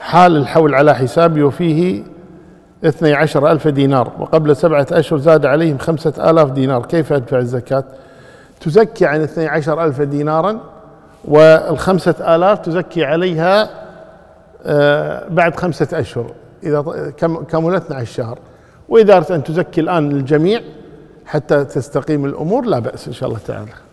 حال الحول على حسابي وفيه اثني عشر ألف دينار وقبل سبعة أشهر زاد عليهم خمسة آلاف دينار. كيف أدفع الزكاة؟ تزكي عن اثني عشر ألف دينارا والخمسة آلاف تزكي عليها آه، بعد خمسة أشهر إذا كملت 12 شهر. وإذا أردت أن تزكي الآن الجميع حتى تستقيم الأمور لا بأس إن شاء الله تعالى.